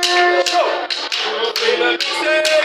Go! Go!